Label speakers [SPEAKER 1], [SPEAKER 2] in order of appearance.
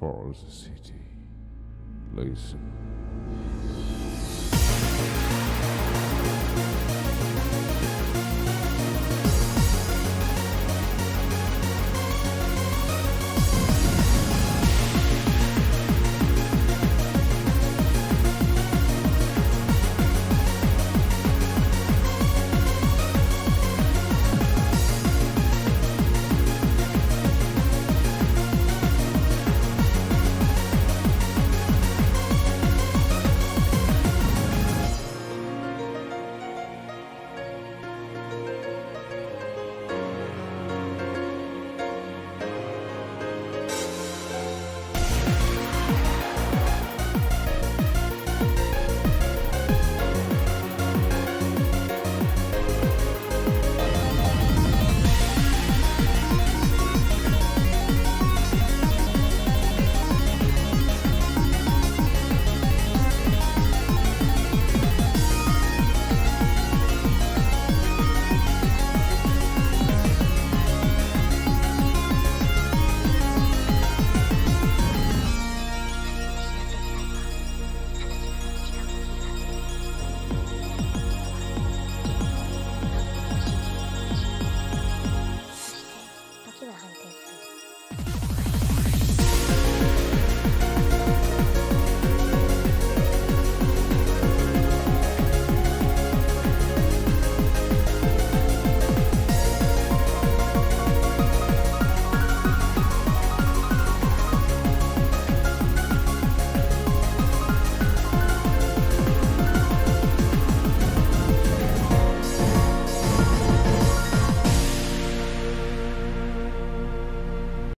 [SPEAKER 1] Falls the City. Listen. contact you.